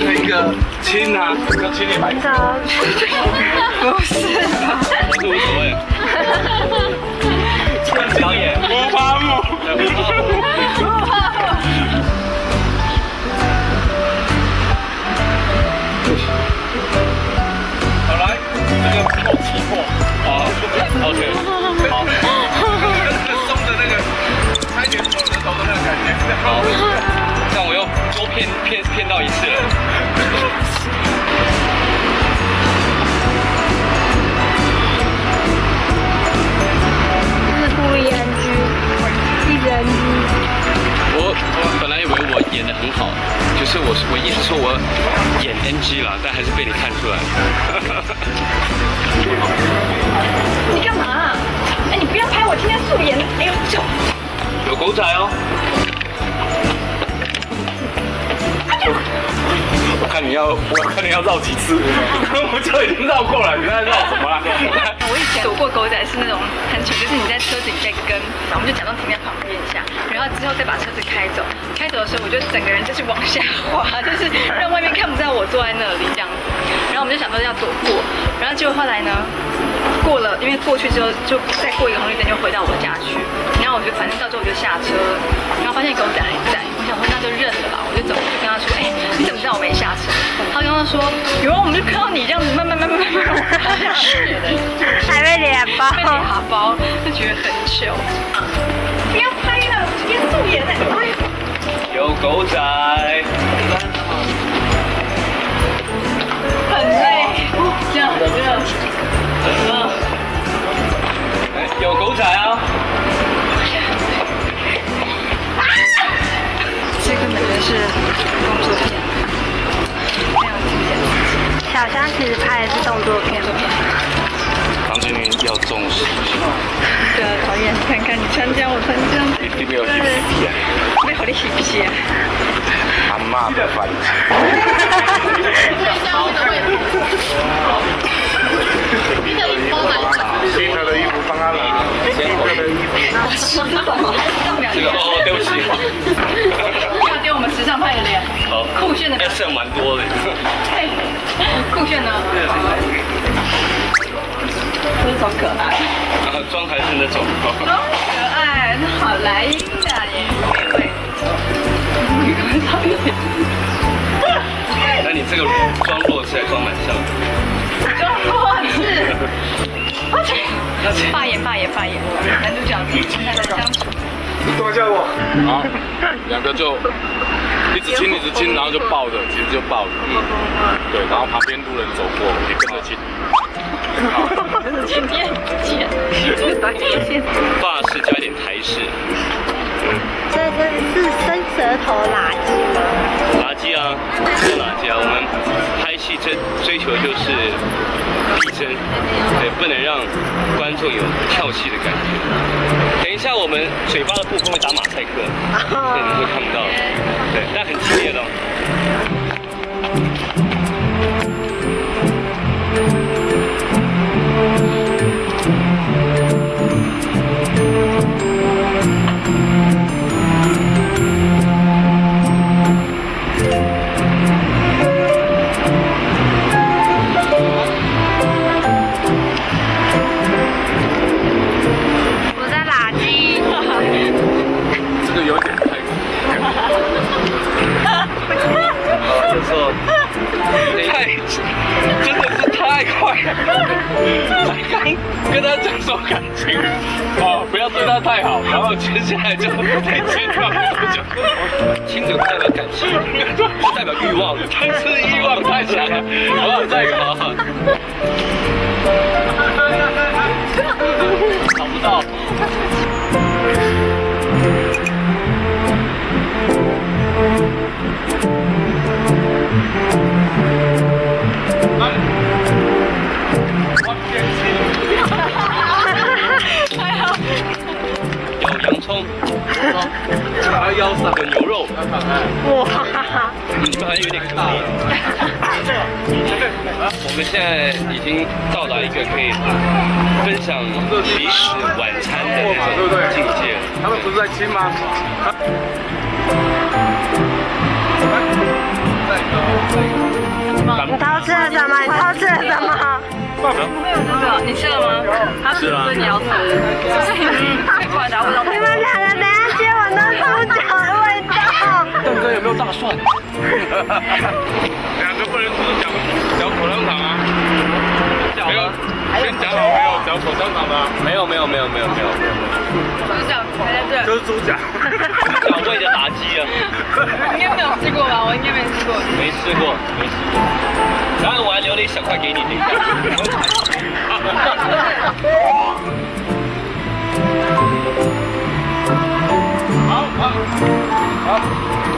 那个亲啊，要亲你白痴，不是吧？我是无所谓。表演，不怕木。是我我意思说我演 NG 了，但还是被你看出来。你干嘛？哎，你不要拍我今天素颜。哎呦，走有狗仔哦。看你要，我看你要绕几次，我就已经绕过了，你在绕什么啦？我以前躲过狗仔是那种很糗，就是你在车子里在跟，我们就假装停在旁边一下，然后之后再把车子开走。开走的时候，我就整个人就是往下滑，就是让外面看不到我坐在那里这样。然后我们就想说要躲过，然后结果后来呢，过了，因为过去之后就再过一个红绿灯就回到我家去。然后我就反正到最后我就下车，然后发现狗仔还在，我没下车？他跟他说，有啊，我们就看到你这样子慢慢慢慢慢慢往下去的。还被脸包。被打包，就觉得很糗。不要拍了，我今天素颜呢。有狗仔，很累，这样这样，嗯，哎有狗仔啊！典。小香其实拍的是动作片。唐经理要重视，对啊，导演，看看你穿这样，我穿这样，一定要去演没好力气不些。阿妈的饭菜。新的衣服帮他拿，新的衣服。这个哦，对不起，要丢我们时尚派的脸，好，酷炫的要剩蛮多的。酷炫呢？这是种可爱，然后妆还是那种，装可爱，那好来音的那你这个妆落起来妆蛮像的。妆落是，霸言霸言霸言，男主角很难相处。多叫我。好，两个就一直亲一直亲，然后就抱着，其实就抱着，嗯，对，然后旁边路人走过也跟着亲，真的 今天见，这个导演现法式加一点台式，这是伸舌头垃圾吗？垃圾啊，是垃圾啊。我们拍戏追追求就是逼真，对，不能让观众有跳戏的感觉。等一下我们嘴巴的部分会打马赛克，对，你会看不到，对，但很激烈的 跟他讲说感情，哦，不要对他太好，然后接下来就得接掉，就亲嘴不代表感情，是代表欲望，但是欲望太强了，好不好？再一个好好。找不到。哇！你们还有点距离。我们现在已经到达一个可以分享美食晚餐的那种境界了。他们不是在亲吗？你偷吃了什么？你偷吃了什么？没有这个，你吃了吗？吃了。就你要吃。哥有没有大蒜？两个不能只讲嚼口香糖啊，没有，先讲好没有嚼口香糖的啊，没有没有没有没有没有，猪脚还在这。就是猪脚。脚味的打击啊，应该没有吃过吧？我应该没吃过。没吃过没吃过。然后我还留了一小块给你，等一下。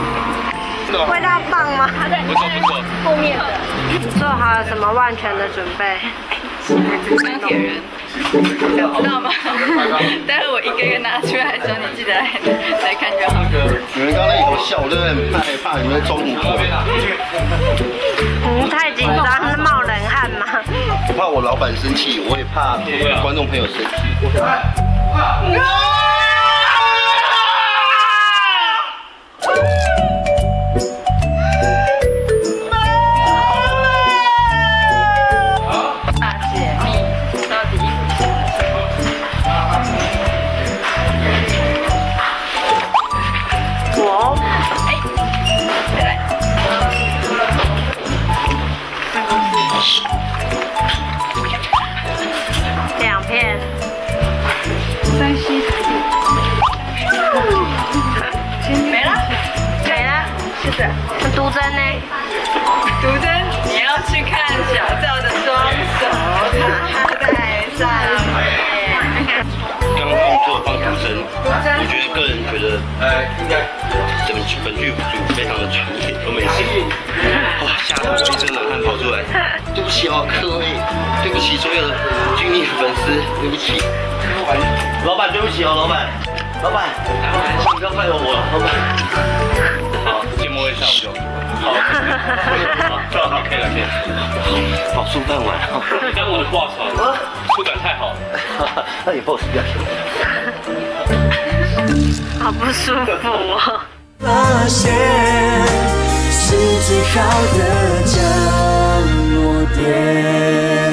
味道棒吗？不错不错，后面的。你做好了什么万全的准备？钢铁人，想知道吗？待会我一个一个拿出来的时候，你记得来来看就好。你们刚刚那一头笑，我真的很害怕你们装糊涂。嗯，太紧张，冒冷汗吗？我怕我老板生气，我也怕观众朋友生气。我再来。两片，山西没了，没了。是的。那毒针呢？毒针，你要去看小赵的双手插在上面。刚刚做放毒针，我觉得个人觉得，整本剧组非常的专业，都没事。哇，吓得我一身冷汗跑出来。对不起哦，各位，对不起所有的军艺粉丝，对不起。老板，对不起哦，老板，老板，请不要怪我，老板。好，芥末味下午就好，好，OK 了，谢谢。好送饭碗。但我的挂床触感太好了。那你 boss 不要好不舒服哦。发现是最好的降落点。